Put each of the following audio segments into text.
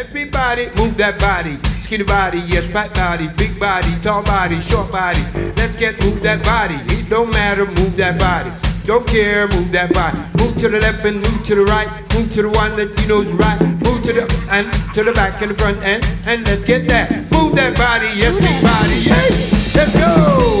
Everybody move that body. Skinny body, yes, fat body, big body, tall body, short body. Let's get move that body. It don't matter, move that body. Don't care, move that body. Move to the left and move to the right. Move to the one that you know is right. Move to the and to the back and the front end. And let's get that. Move that body, yes, big body, yes. Let's go.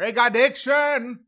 Regaddiction!